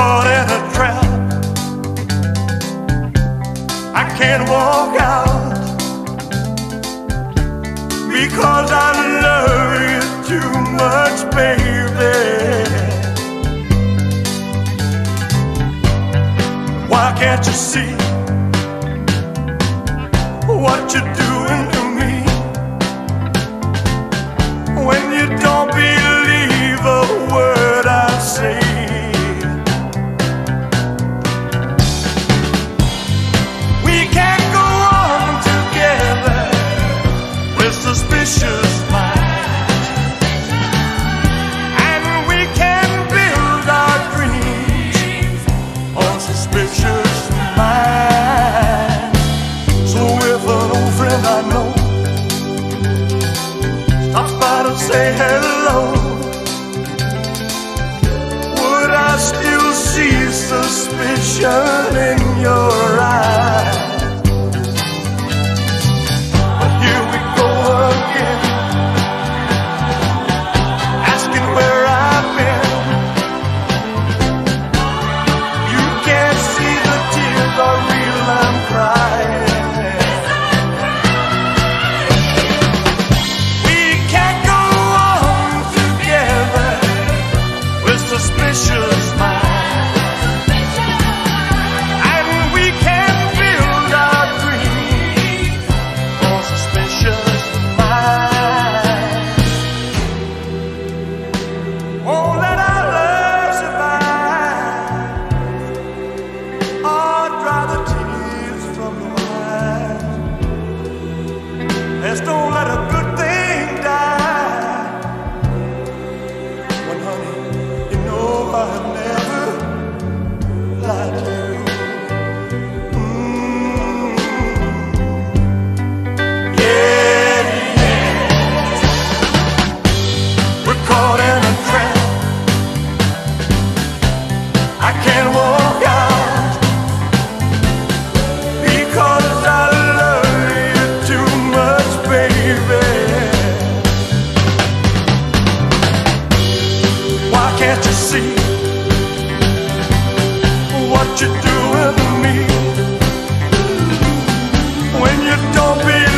caught in a trap. I can't walk out because I love you too much, baby. Why can't you see suspicion in your eyes? Don't believe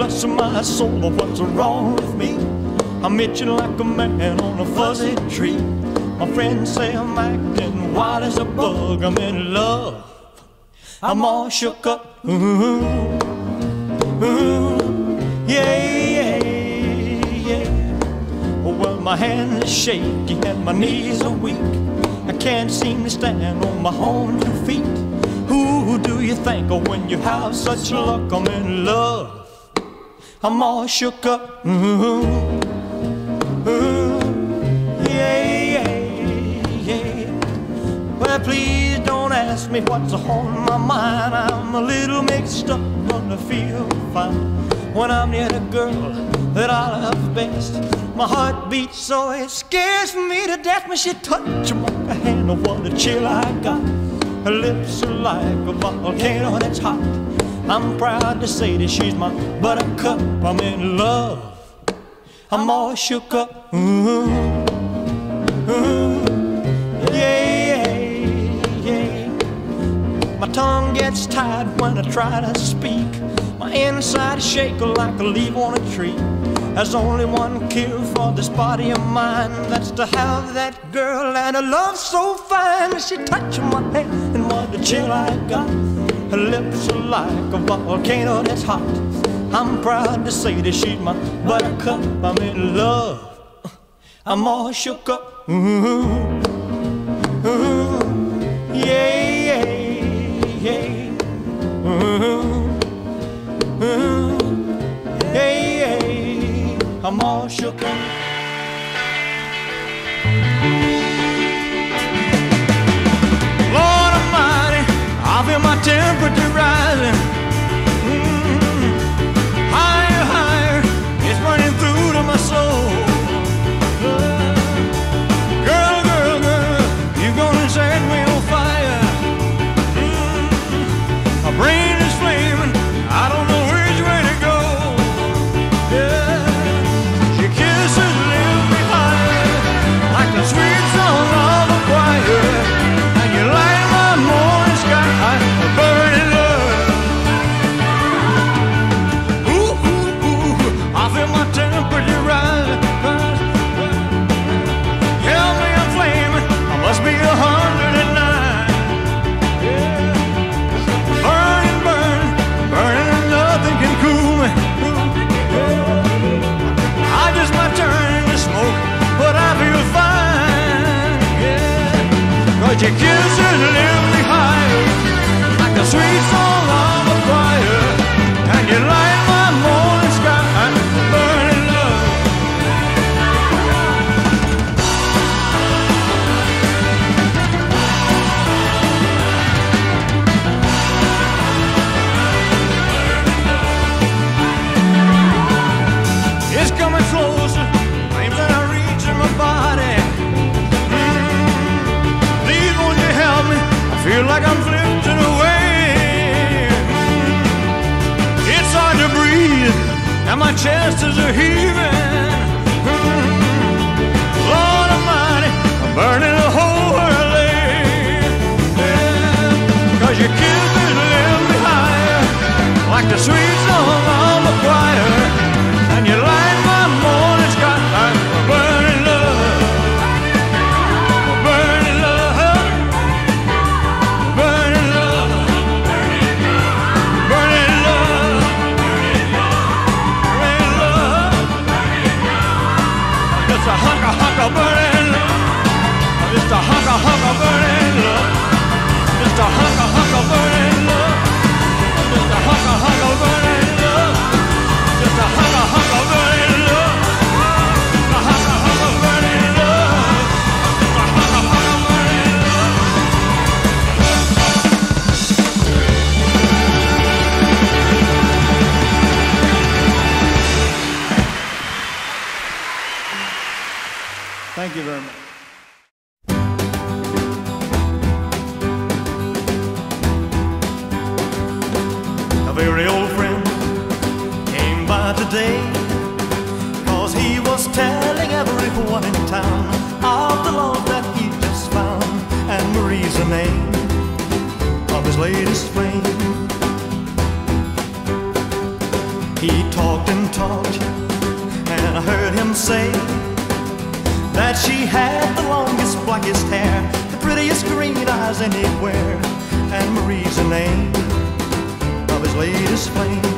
bless my soul, but what's wrong with me? I'm itching like a man on a fuzzy tree. My friends say I'm acting wild as a bug. I'm in love. I'm all shook up. Ooh, ooh, yeah, yeah, yeah. Oh, well, my hands are shaky and my knees are weak. I can't seem to stand on my own two feet. Who do you think of when you have such luck? I'm in love. I'm all shook up. Ooh, ooh, yeah, yeah, yeah. Well, please don't ask me what's on my mind. I'm a little mixed up, but I feel fine when I'm near the girl that I love best. My heart beats so it scares me to death when she touch my hand. Oh, what a chill I got. Her lips are like a volcano that's hot. I'm proud to say that she's my buttercup. I'm in love. I'm all shook up. Ooh, ooh, yeah, yeah. My tongue gets tied when I try to speak. My inside is like a leaf on a tree. There's only one cure for this body of mine. That's to have that girl and a love so fine. She touches my hand a chill I got. Her lips are like a volcano that's hot. I'm proud to say that she's my buttercup. I'm in love. I'm all shook up. Ooh, ooh, yeah, yeah, yeah. Mm-hmm. Ooh, ooh, yeah, yeah. I'm all shook up. Temperature today. Cause he was telling everyone in town of the love that he just found. And Marie's the name of his latest flame. He talked and talked, and I heard him say that she had the longest, blackest hair, the prettiest green eyes anywhere. And Marie's the name of his latest flame.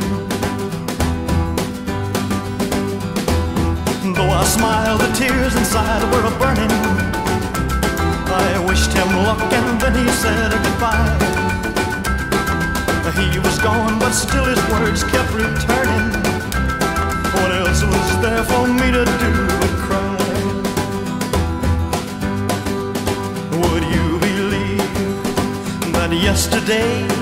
I smiled, the tears inside were burning. I wished him luck and then he said goodbye. He was gone, but still his words kept returning. What else was there for me to do but cry? Would you believe that yesterday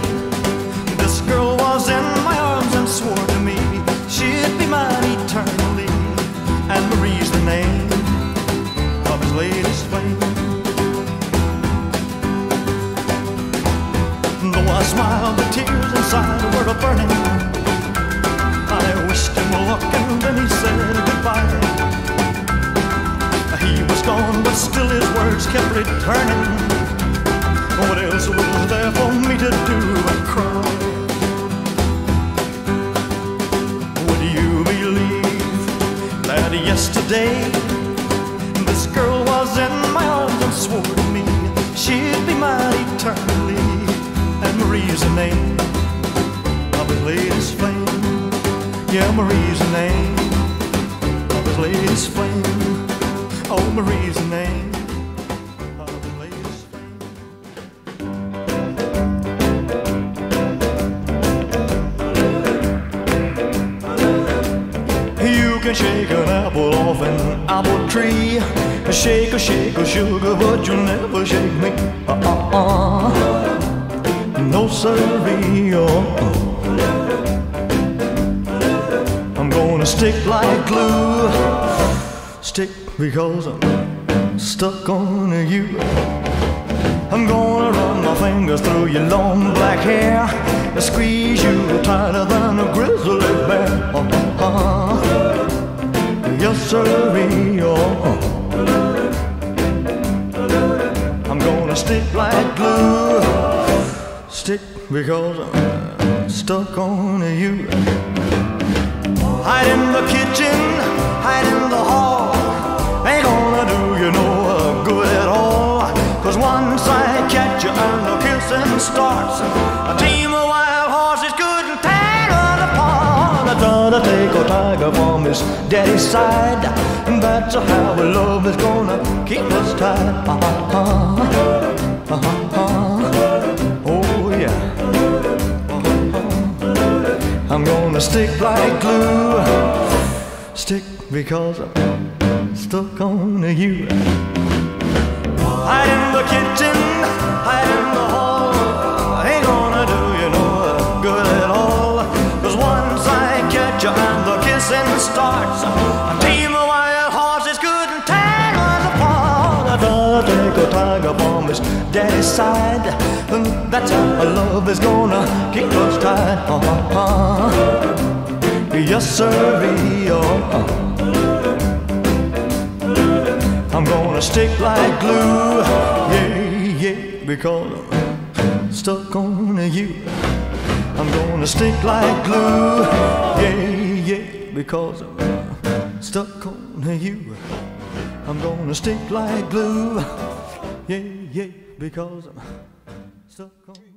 yesterday this girl was in my arms and swore to me she'd be mine eternally? And Marie's the name of his latest flame. Yeah, Marie's the name of his latest flame. Oh, Marie's the name can shake an apple off an apple tree. Shake a shake a sugar, but you'll never shake me. Uh-uh. No siree. I'm gonna stick like glue. Stick because I'm stuck on you. I'm gonna run my fingers through your long black hair and squeeze you tighter than a grizzly bear. Uh-huh. Sirree. Oh. I'm gonna stick like glue. Stick because I'm stuck on you. Hide in the kitchen, hide in the hall. Ain't gonna do you no good at all. Cause once I catch you and the kissing starts, a from his daddy's side. That's how our love is gonna keep us tied. Uh-huh. Uh-huh. Oh yeah. I'm gonna stick like glue. Stick because I'm stuck on you. Hide in the kitchen, hide in the hall. The kissing starts, a team of wild horses couldn't tear us apart. I gotta take a tiger from his daddy's side. That's how love is gonna keep us tied. Uh-huh. Yes, sir. Oh. I'm gonna stick like glue. Yeah, yeah, because I'm stuck on you. I'm gonna stick like glue. Yeah, yeah, because I'm stuck on you. I'm gonna stick like glue. Yeah, yeah, because I'm stuck on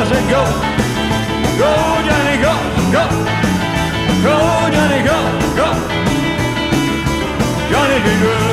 I said, go, go, Johnny, go, go, go, Johnny, go, go. Johnny, go.